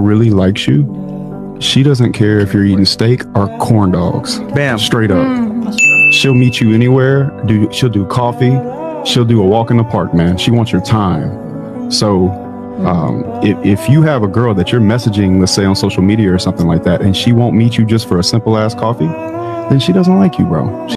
really likes you, she doesn't care if you're eating steak or corn dogs. Bam. Straight up. Mm. She'll meet you anywhere. Do she'll do coffee. She'll do a walk in the park, man. She wants your time. So um, if, if you have a girl that you're messaging, let's say on social media or something like that, and she won't meet you just for a simple ass coffee, then she doesn't like you, bro.